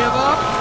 give up.